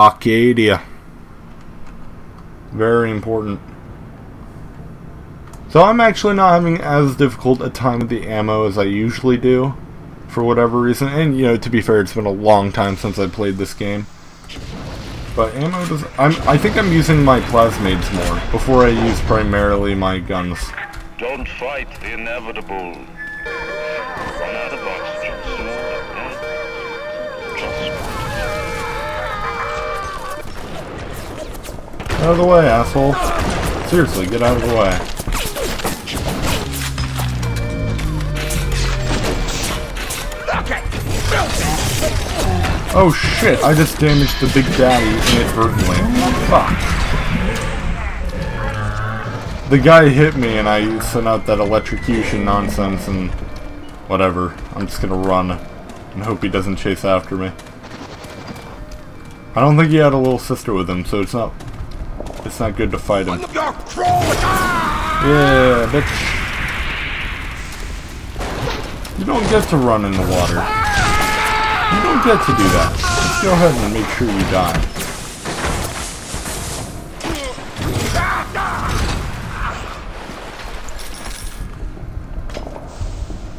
Arcadia. Very important. So I'm actually not having as difficult a time with the ammo as I usually do, for whatever reason. And, you know, to be fair, it's been a long time since I played this game. But ammo does... I'm, I think I'm using my plasmids more, before I use primarily my guns. Don't fight the inevitable. Run out of oxygen Get out of the way, asshole. Seriously, get out of the way. Oh shit, I just damaged the Big Daddy inadvertently. Fuck. The guy hit me and I sent out that electrocution nonsense and whatever. I'm just gonna run and hope he doesn't chase after me. I don't think he had a little sister with him, so it's not it's not good to fight him. Ah! Yeah, bitch. You don't get to run in the water. You don't get to do that. Just go ahead and make sure you die.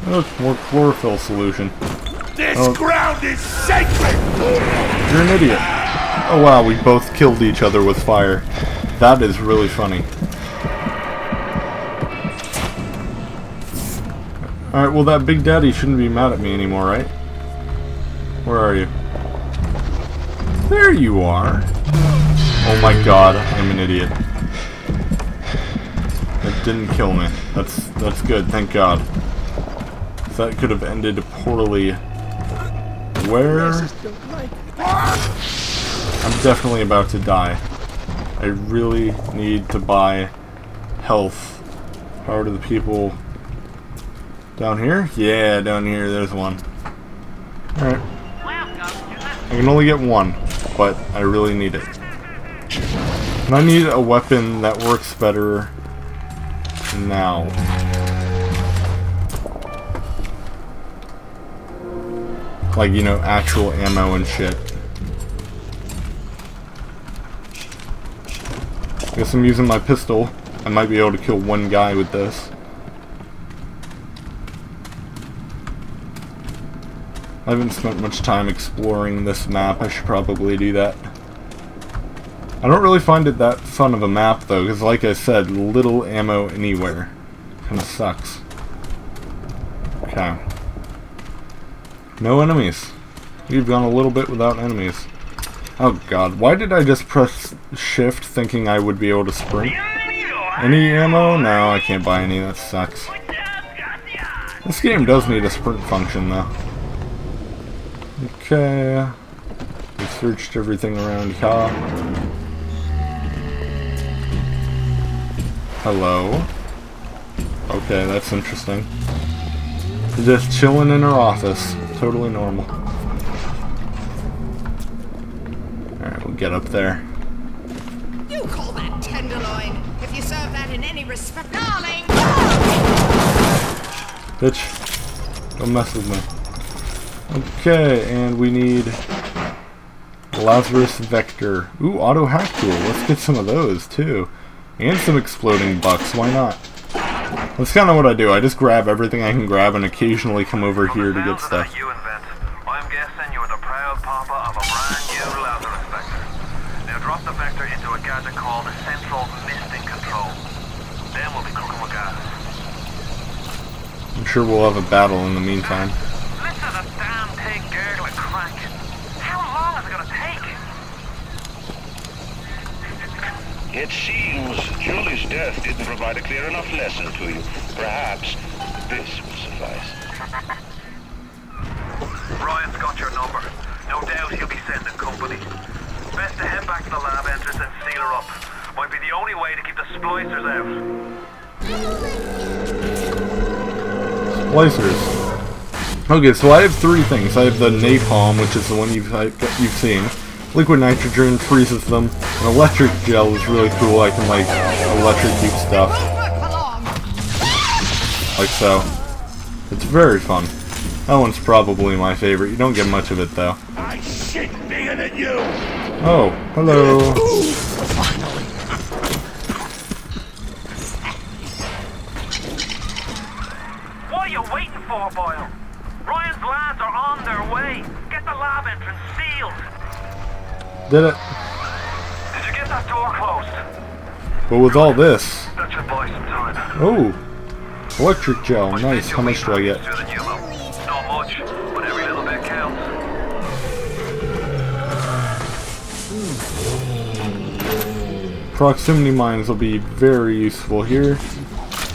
Look, more chlorophyll solution. This Oh. ground is sacred! You're an idiot. Oh wow, we both killed each other with fire. That is really funny. Alright, well that Big Daddy shouldn't be mad at me anymore, right? Where are you? There you are. Oh my god, I'm an idiot. That didn't kill me. That's that's good, thank god. That could have ended poorly. Where? I'm definitely about to die. I really need to buy health. Power to the people down here? Yeah, down here, there's one. Alright. I can only get one, but I really need it. And I need a weapon that works better now. Like, you know, actual ammo and shit. Guess I'm using my pistol. I might be able to kill one guy with this. I haven't spent much time exploring this map. I should probably do that. I don't really find it that fun of a map though, because like I said, little ammo anywhere. Kinda sucks. Okay. No enemies. We've gone a little bit without enemies. Oh god, why did I just press shift thinking I would be able to sprint? Any ammo? No, I can't buy any, that sucks. This game does need a sprint function though. Okay. We searched everything around here. Hello. Okay, that's interesting. Just chilling in her office. Totally normal. Alright, we'll get up there. You call that tenderloin? If you serve that in any respect, darling. Bitch. Don't mess with me. Okay, and we need Lazarus Vector. Ooh, auto hack tool. Let's get some of those too. And some exploding bucks, why not? That's kind of what I do. I just grab everything I can grab and occasionally come over here to get stuff. Now drop the Vector into a gadget called Central Misting Control. Then we'll be cooking with gas. I'm sure we'll have a battle in the meantime. Listen to the damn thing gurgling crank. How long is it gonna take? It seems Julie's death didn't provide a clear enough lesson to you. Perhaps this will suffice. Ryan's got your number. No doubt he'll be sending company. Best to head back to the lab up. Might be the only way to keep the splicers out. Splicers. Okay, so I have three things. I have the napalm, which is the one you've I, you've seen. Liquid nitrogen freezes them. An electric gel is really cool. I can like electrocute stuff like so. It's very fun. That one's probably my favorite. You don't get much of it though. I shit bigger than you! Oh, hello. Finally. What are you waiting for, Boyle? Ryan's lads are on their way. Get the lab entrance sealed. Did it. Did you get that door closed? But with all this, That should buy some time. oh, electric gel. Nice. How much do I get? Through. Not much, but every little bit counts. Proximity mines will be very useful here.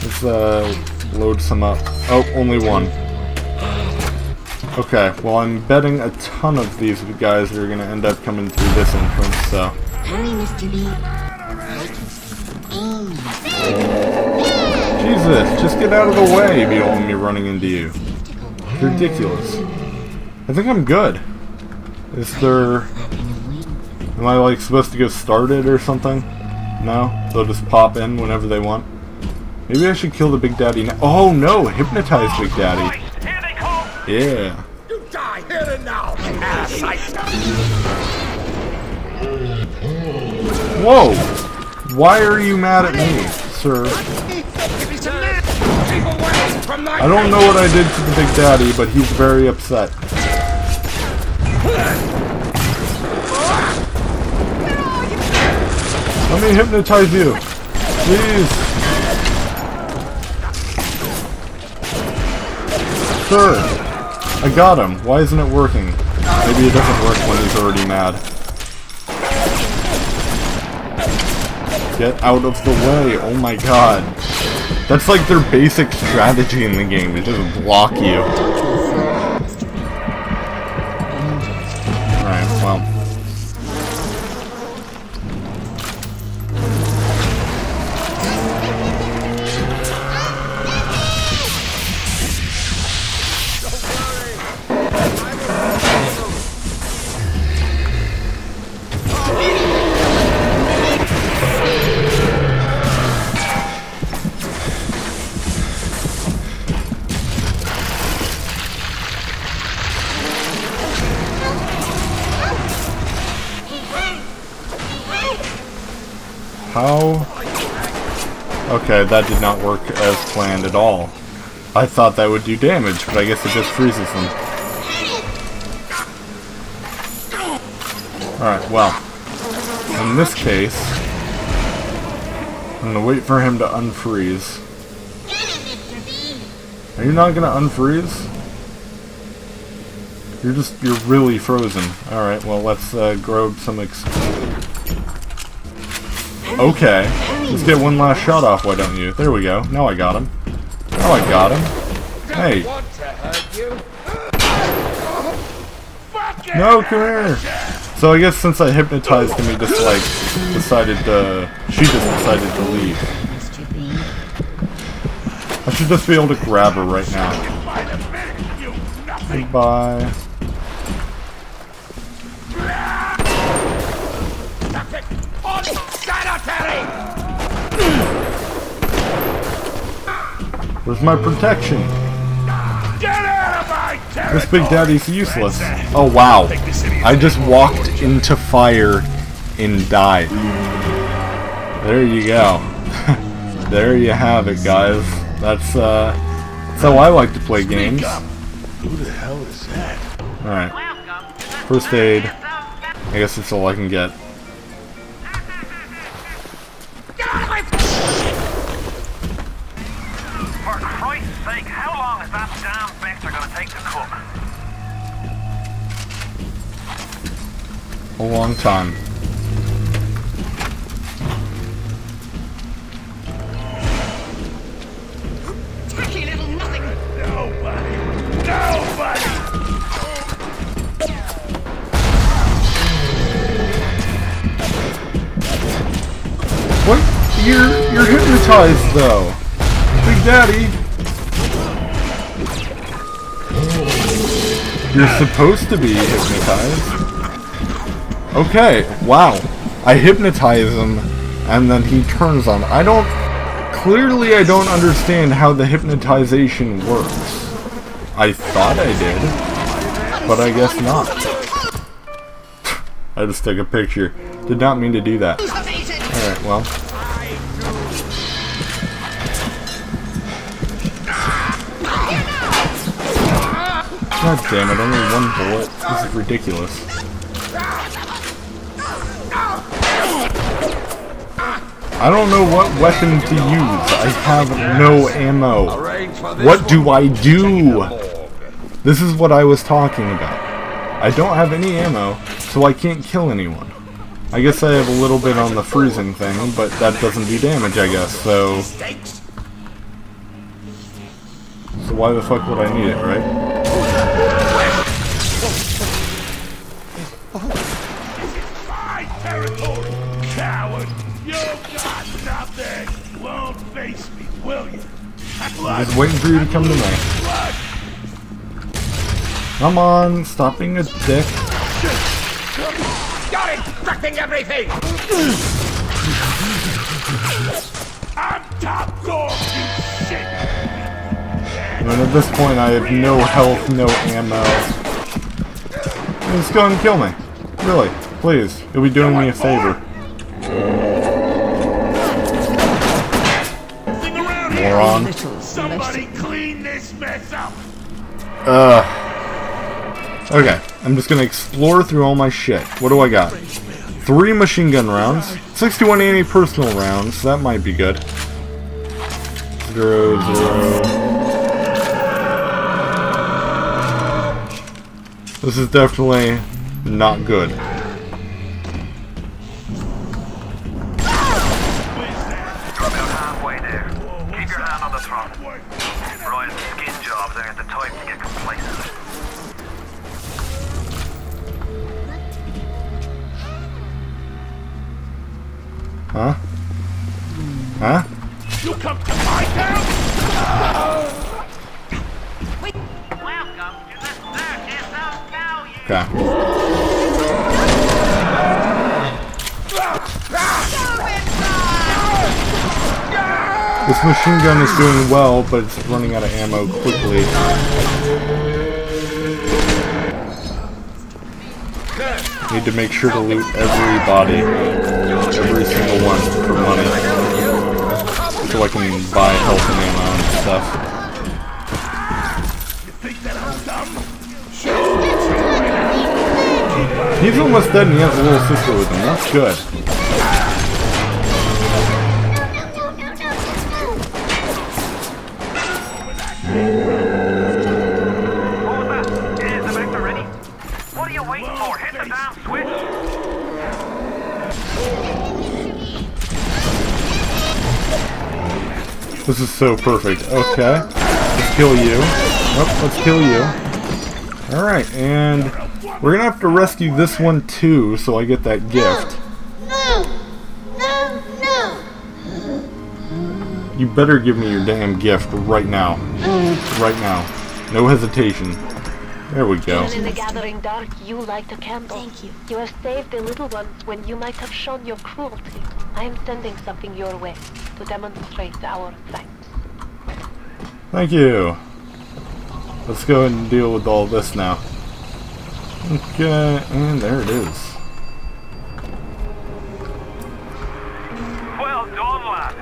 Let's uh, load some up. Oh, only one. Okay, well I'm betting a ton of these guys are gonna end up coming through this entrance, so. Jesus, just get out of the way if you don't want me running into you. Ridiculous. I think I'm good. Is there... Am I like supposed to get started or something? No? They'll just pop in whenever they want? Maybe I should kill the Big Daddy now. Oh no! Hypnotize Big Daddy. Christ, here they come! Yeah. You die here and now, I Whoa! Why are you mad at me, sir? Keep away from my I don't know what I did to the Big Daddy, but he's very upset. Let me hypnotize you. Please. Sir, I got him. Why isn't it working? Maybe it doesn't work when he's already mad. Get out of the way. Oh my god. That's like their basic strategy in the game. It just block you. Okay, that did not work as planned at all. I thought that would do damage, but I guess it just freezes them. Alright, well. In this case, I'm gonna wait for him to unfreeze. Are you not gonna unfreeze? You're just, you're really frozen. Alright, well let's uh, grow some ex- Okay. Let's get one last shot off, why don't you? There we go. Now I got him. Now I got him. Hey. No, come here. So I guess since I hypnotized him, he just like decided to. She just decided to leave. I should just be able to grab her right now. Goodbye. Where's my protection? Get out of my territory. This Big Daddy's useless. Oh wow. I just walked into fire and died. There you go. there you have it, guys. That's uh that's how I like to play games. Who the hell is that? Alright. First aid. I guess that's all I can get. Sake, how long is that damn vector gonna take to cook? A long time. Tacky little nothing. Nobody. Nobody. What? You're you're hypnotized though. Big Daddy. You're supposed to be hypnotized. Okay, wow. I hypnotize him and then he turns on. I don't clearly I don't understand how the hypnotization works. I thought I did, but I guess not. I just took a picture. Did not mean to do that. Alright, well. God damn it, only one bullet? This is ridiculous. I don't know what weapon to use. I have no ammo. What do I do? This is what I was talking about. I don't have any ammo, so I can't kill anyone. I guess I have a little bit on the freezing thing, but that doesn't do damage, I guess, so... So why the fuck would I need it, right? Just waiting for you to come to me. Come on, stop being a dick. You're infecting everything! I'm top dog, you shit! Mean, at this point, I have no health, no ammo. Just go and kill me. Really, please. You'll be doing me a favor. Moron. Somebody clean this mess up! Ugh. Okay, I'm just gonna explore through all my shit. What do I got? Three machine gun rounds, 61 anti-personal rounds. That might be good. Zero, zero. This is definitely not good. Throttle. Ryan's skin jobs aren't the type to get complacent. Huh? Huh? This machine gun is doing well, but it's running out of ammo quickly. Need to make sure to loot every body, every single one for money, so I can buy health and ammo and stuff. He's almost dead and he has a little sister with him. That's good. This is so perfect. Okay. Let's kill you. Oh, let's kill you. Alright, and we're gonna have to rescue this one too, so I get that gift. No! No! No! You better give me your damn gift right now. Right now. No hesitation. There we go. Even in the gathering dark, you light a candle. Thank you. You have saved the little ones when you might have shown your cruelty. I am sending something your way to demonstrate our thanks. Thank you. Let's go ahead and deal with all this now. Okay, and there it is. Well done, lad.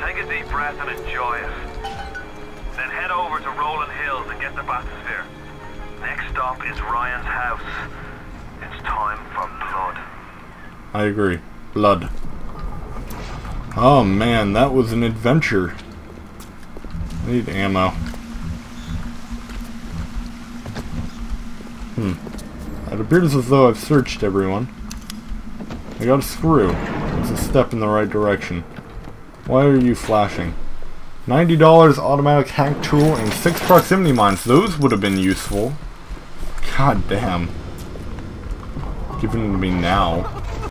Take a deep breath and enjoy it. Then head over to Rolling Hills and get the bathysphere. Next stop is Ryan's house. It's time for blood. I agree. Blood. Oh man, that was an adventure. I need ammo. Hmm. It appears as though I've searched everyone. I got a screw. It's a step in the right direction. Why are you flashing? $90 automatic hack tool and 6 proximity mines. Those would have been useful. God damn. Give them to me now.